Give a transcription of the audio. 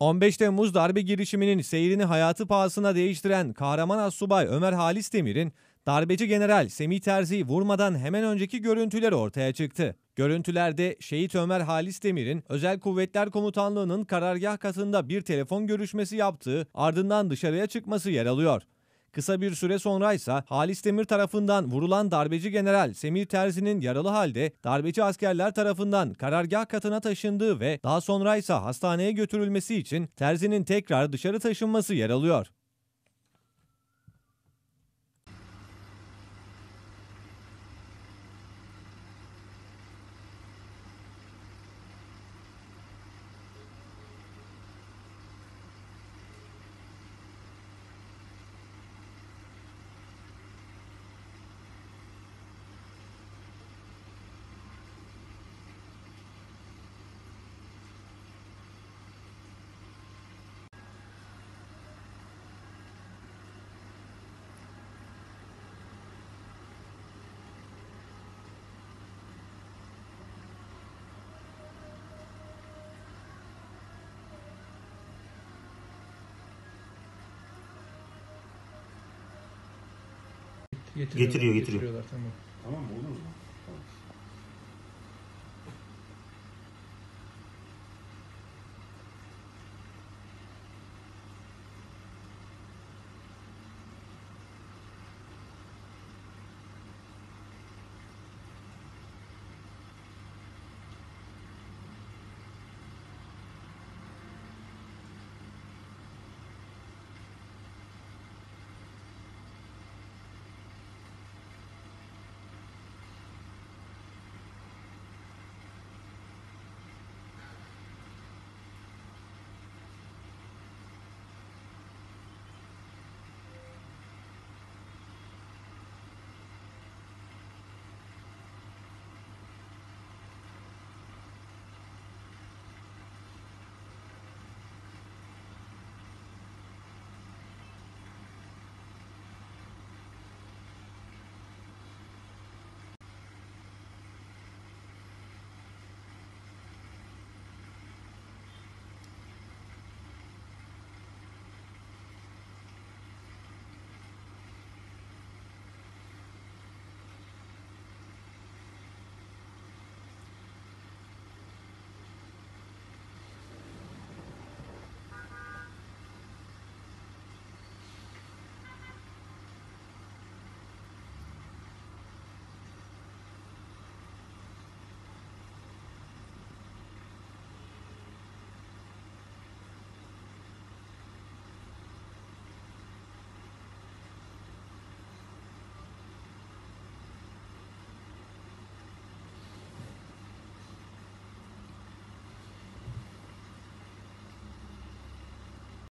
15 Temmuz darbe girişiminin seyrini hayatı pahasına değiştiren kahraman assubay Ömer Halis Demir'in darbeci general Semih Terzi'yi vurmadan hemen önceki görüntüler ortaya çıktı. Görüntülerde şehit Ömer Halis Demir'in Özel Kuvvetler Komutanlığı'nın karargah katında bir telefon görüşmesi yaptığı ardından dışarıya çıkması yer alıyor. Kısa bir süre sonra ise Halis Demir tarafından vurulan darbeci general Semih Terzi'nin yaralı halde darbeci askerler tarafından karargah katına taşındığı ve daha sonra ise hastaneye götürülmesi için Terzi'nin tekrar dışarı taşınması yer alıyor. Getiriyor, getiriyor. Tamam mı? Olur mu?